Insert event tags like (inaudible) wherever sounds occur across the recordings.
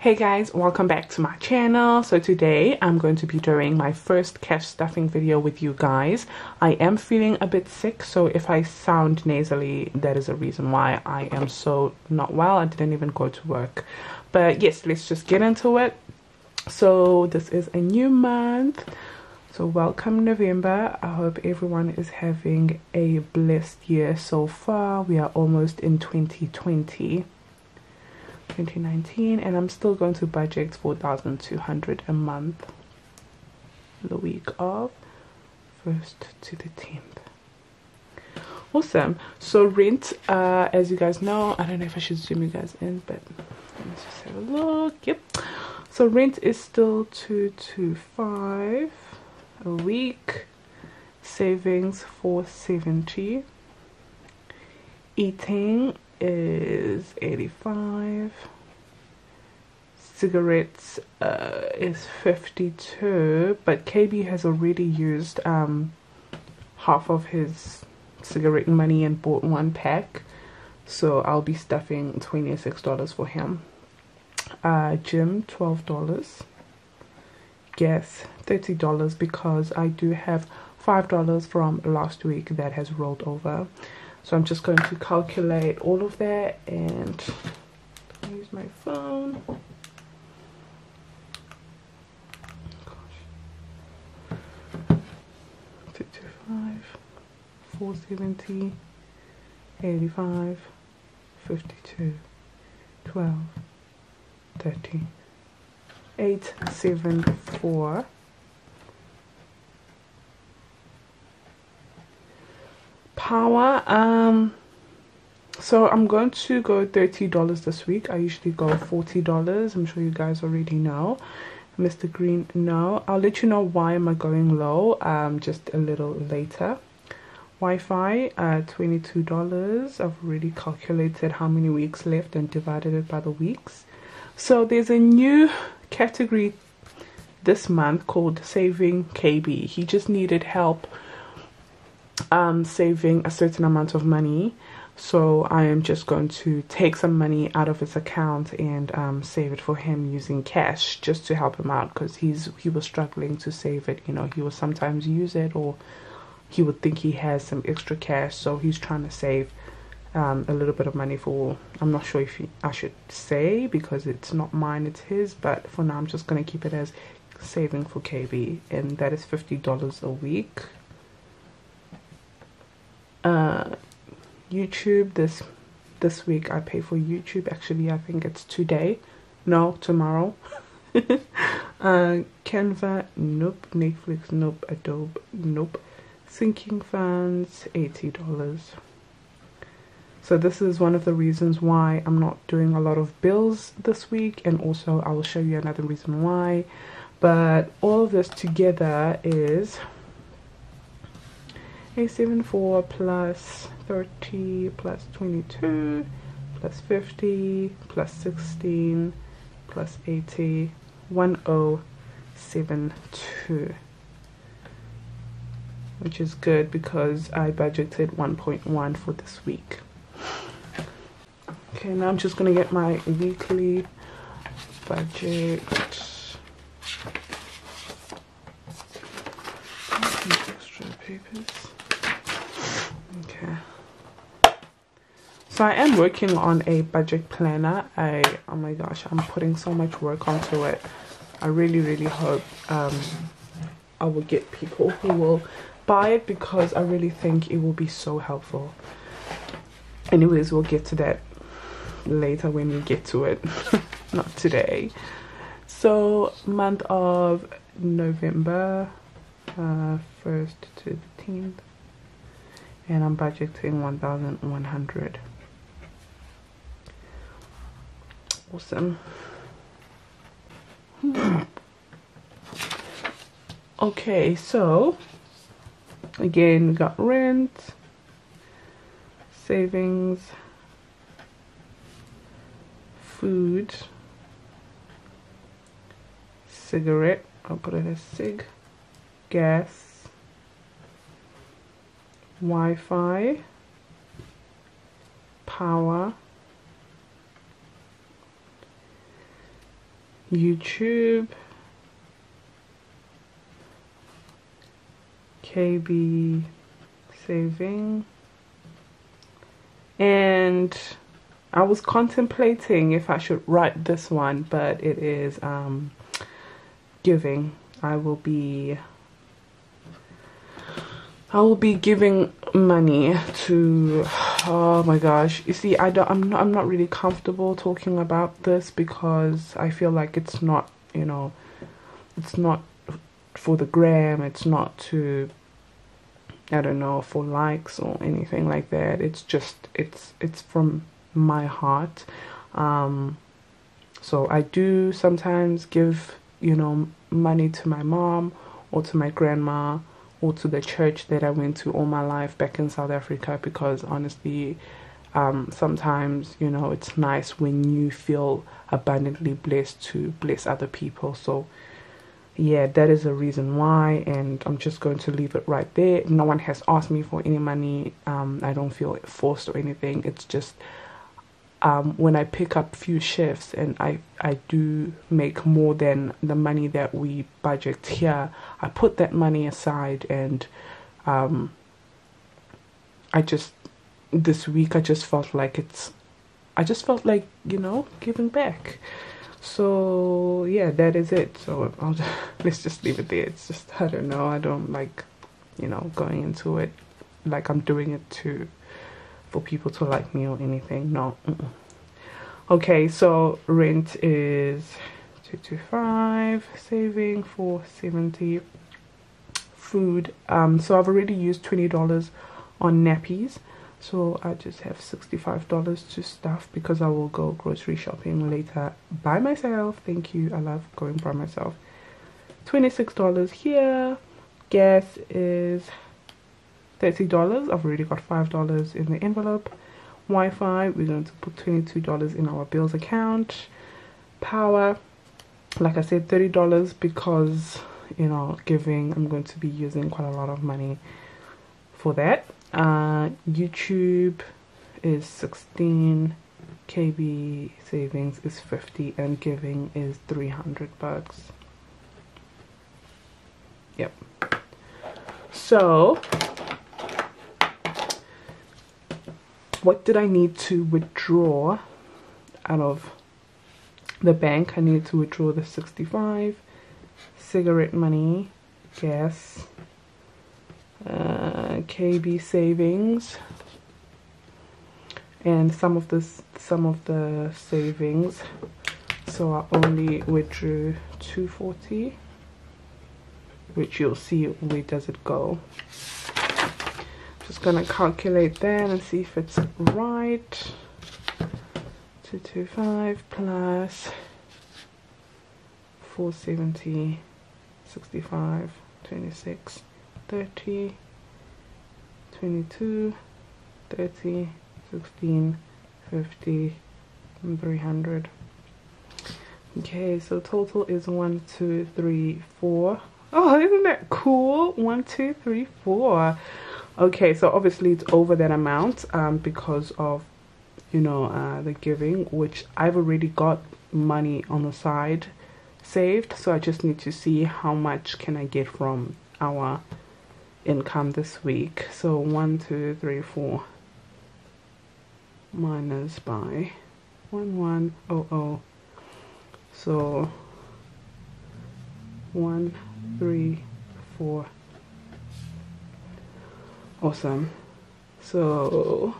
Hey guys, welcome back to my channel. So today I'm going to be doing my first cash stuffing video with you guys. I am feeling a bit sick, so if I sound nasally, that is a reason why I am so not well. I didn't even go to work. But yes, let's just get into it. So this is a new month. So welcome November. I hope everyone is having a blessed year so far. We are almost in 2020. 2019 and I'm still going to budget 4,200 a month the week of 1st to the 10th awesome. So rent uh, as you guys know I don't know if I should zoom you guys in but let's just have a look. Yep. So rent is still 225 a week. Savings 470 eating is 85 cigarettes uh, is 52 but KB has already used um, half of his cigarette money and bought one pack. So I'll be stuffing $26 for him. Uh, gym $12 gas $30 because I do have $5 from last week that has rolled over so I'm just going to calculate all of that and use my phone. Gosh. 55, 470, 85, 52, 12, 13, 8, 7, 4. Power um so i'm going to go 30 dollars this week. I usually go 40 dollars. I'm sure you guys already know. Mr green no. I'll let you know why am i going low um just a little later. Wi-fi uh 22 dollars. I've already calculated how many weeks left and divided it by the weeks. So there's a new category this month called saving kb he just needed help um, saving a certain amount of money. So I am just going to take some money out of his account and um, save it for him using cash just to help him out because he's he was struggling to save it. You know, he will sometimes use it or he would think he has some extra cash, so he's trying to save um, a little bit of money for. I'm not sure if he, I should say because it's not mine, it's his. But for now, I'm just gonna keep it as saving for KB, and that is fifty dollars a week uh, YouTube this this week I pay for YouTube. Actually I think it's today. No tomorrow. (laughs) Uh, Canva nope. Netflix nope. Adobe nope. Sinking funds $80 so this is one of the reasons why I'm not doing a lot of bills this week and also I will show you another reason why. But all of this together is a74 plus 30 plus 22 plus 50 plus 16 plus 80 1072 which is good because I budgeted 1.1 for this week. Okay now I'm just gonna get my weekly budget. Extra papers so i am working on a budget planner. I oh my gosh i'm putting so much work onto it. I really really hope um, i will get people who will buy it because i really think it will be so helpful. Anyways we'll get to that later when we get to it. (laughs) Not today. So month of november uh, 1st to the 10th and i'm budgeting 1100 awesome. Hmm. Okay so again we got rent savings food cigarette I'll put it as cig gas Wi-Fi power YouTube, KB saving, and I was contemplating if I should write this one, but it is um, giving. I will be I will be giving money to oh my gosh. You see I don't I'm not, I'm not really comfortable talking about this because I feel like it's not you know it's not for the gram it's not to I don't know for likes or anything like that. It's just it's it's from my heart. Um so I do sometimes give you know money to my mom or to my grandma or to the church that I went to all my life back in South Africa because honestly, um, sometimes you know it's nice when you feel abundantly blessed to bless other people. So, yeah, that is the reason why, and I'm just going to leave it right there. No one has asked me for any money, um, I don't feel forced or anything. It's just um, when I pick up few shifts and I, I do make more than the money that we budget here, I put that money aside and um, I just, this week I just felt like it's, I just felt like, you know, giving back. So yeah, that is it. So just, (laughs) let's just leave it there. It's just, I don't know, I don't like, you know, going into it like I'm doing it to for people to like me or anything. No. Okay, so rent is 225, saving 470. Food. Um, so I've already used $20 on nappies. So I just have $65 to stuff because I will go grocery shopping later by myself. Thank you. I love going by myself. $26 here. Gas is $30. I've already got $5 in the envelope. Wi-Fi, we're going to put $22 in our bills account. Power, like I said, $30 because, you know, giving, I'm going to be using quite a lot of money for that. Uh, YouTube is 16 KB savings is 50 and giving is 300 bucks. Yep. So what did I need to withdraw out of the bank? I needed to withdraw the 65 cigarette money, gas, uh, KB savings, and some of this some of the savings. So I only withdrew 240, which you'll see where does it go just gonna calculate that and see if it's right. 225 plus 470 65 26 30 22 30 16 50 300 okay so total is one, two, three, four. Oh, isn't that cool? One two three four okay so obviously it's over that amount um, because of you know uh, the giving which I've already got money on the side saved. So I just need to see how much can I get from our income this week. So one two three four minus by one one oh oh. So one three four awesome. So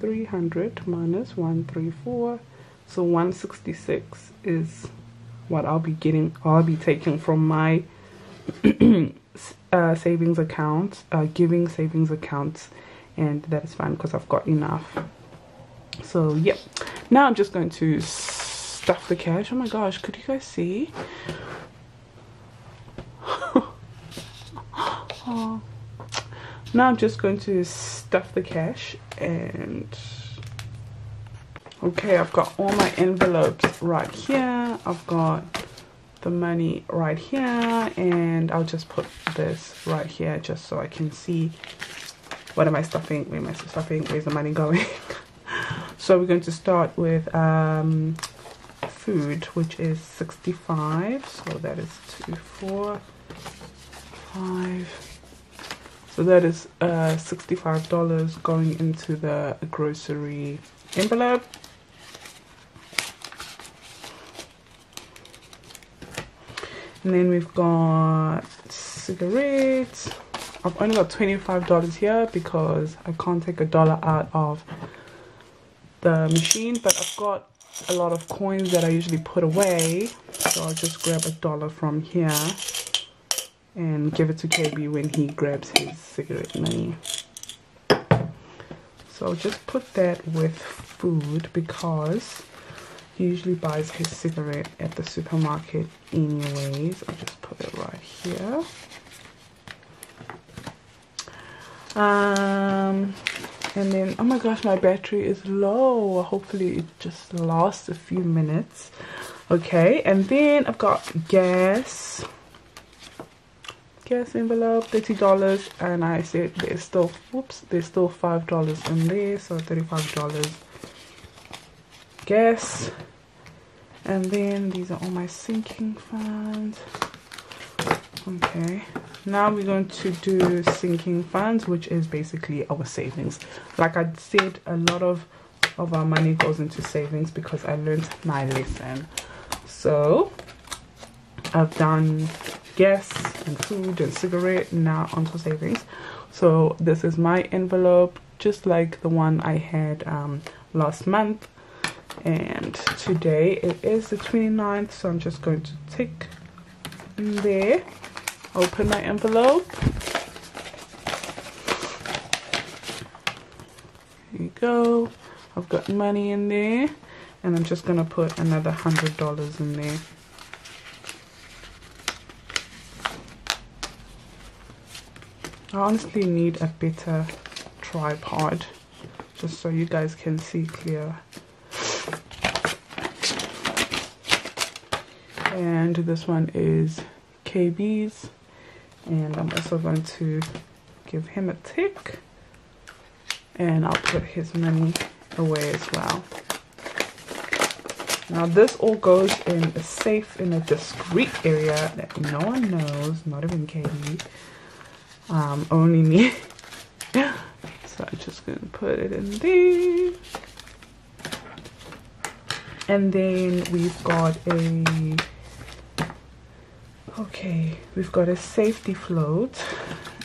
300 minus 134 so 166 is what I'll be getting I'll be taking from my (clears throat) uh, savings account uh, giving savings accounts and that is fine because I've got enough. So yep. Now I'm just going to stuff the cash. Oh my gosh could you guys see? (laughs) Oh now I'm just going to stuff the cash and okay I've got all my envelopes right here. I've got the money right here and I'll just put this right here just so I can see what am I stuffing where am I stuffing where's the money (laughs) going? So we're going to start with um food which is 65 so that is two four five so that is uh, $65 going into the grocery envelope. And then we've got cigarettes. I've only got $25 here because I can't take a dollar out of the machine but I've got a lot of coins that I usually put away. So I'll just grab a dollar from here and give it to KB when he grabs his cigarette money. So just put that with food because he usually buys his cigarette at the supermarket anyways. I'll just put it right here. Um and then oh my gosh my battery is low. Hopefully it just lasts a few minutes. Okay and then I've got gas gas envelope $30 and I said there's still whoops there's still five dollars in there so $35 guess and then these are all my sinking funds. Okay now we're going to do sinking funds which is basically our savings. Like i said a lot of of our money goes into savings because i learned my lesson. So i've done gas and food and cigarette now onto savings so this is my envelope just like the one i had um, last month. And today it is the 29th so i'm just going to tick there open my envelope. Here you go. I've got money in there and I'm just gonna put another hundred dollars in there I honestly need a better tripod just so you guys can see clear. And this one is KB's and I'm also going to give him a tick and I'll put his money away as well. Now this all goes in a safe in a discreet area that no one knows not even Katie um, only me. (laughs) So I'm just gonna put it in there. And then we've got a okay we've got a safety float.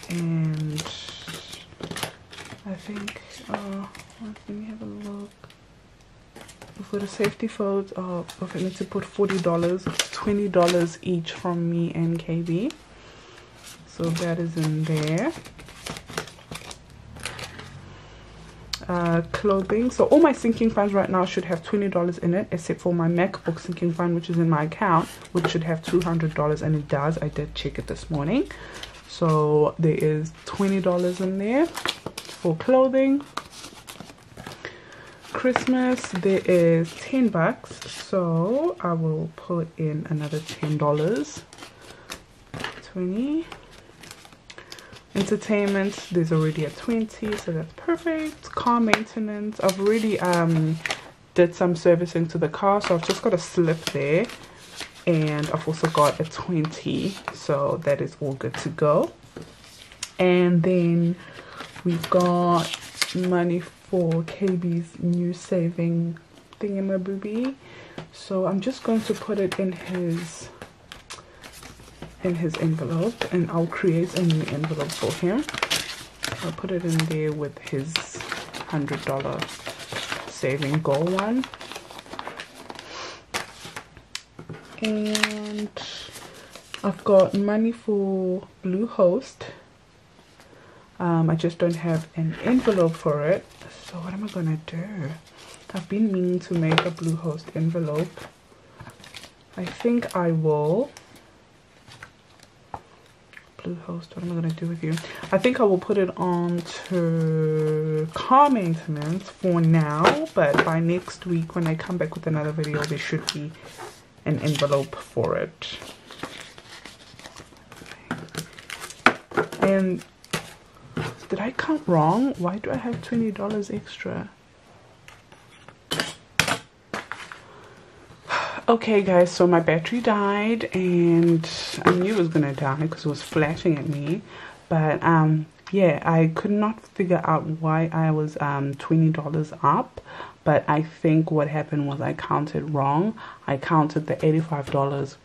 And I think uh let me have a look. We've got a safety float of okay need to put $40 $20 each from me and KB so that is in there. Uh, clothing. So all my sinking funds right now should have $20 in it except for my macbook sinking fund which is in my account which should have $200 and it does. I did check it this morning. So there is $20 in there for clothing. Christmas there is 10 bucks. So i will put in another $10 20 entertainment there's already a 20 so that's perfect. Car maintenance i've already um did some servicing to the car so i've just got a slip there. And i've also got a 20 so that is all good to go. And then we've got money for kb's new saving thingamabooby. So i'm just going to put it in his in his envelope and I'll create a new envelope for him. I'll put it in there with his $100 saving goal one. And I've got money for Bluehost. Um, I just don't have an envelope for it. So what am I gonna do? I've been meaning to make a Bluehost envelope. I think I will Bluehost what am i going to do with you? I think i will put it on to car maintenance for now but by next week when i come back with another video there should be an envelope for it. And did i count wrong? Why do i have 20 dollars extra Okay guys, so my battery died and I knew it was gonna die because it was flashing at me. But um yeah, I could not figure out why I was um $20 up. But I think what happened was I counted wrong. I counted the $85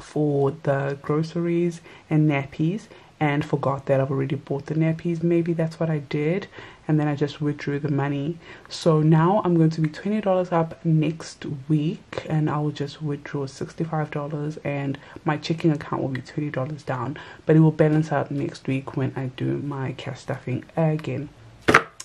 for the groceries and nappies and forgot that I've already bought the nappies. Maybe that's what I did and then I just withdrew the money. So now I'm going to be $20 up next week and I will just withdraw $65 and my checking account will be $20 down. But it will balance out next week when I do my cash stuffing again.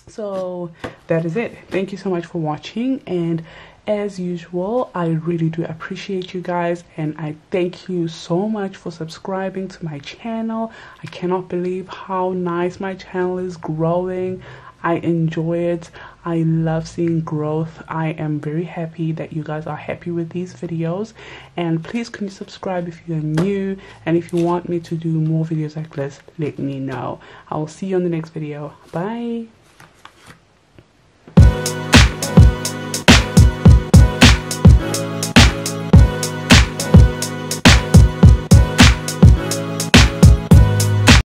So that is it. Thank you so much for watching and as usual i really do appreciate you guys and i thank you so much for subscribing to my channel i cannot believe how nice my channel is growing I enjoy it. I love seeing growth. I am very happy that you guys are happy with these videos. And please can you subscribe if you're new and if you want me to do more videos like this, let me know. I will see you on the next video. Bye.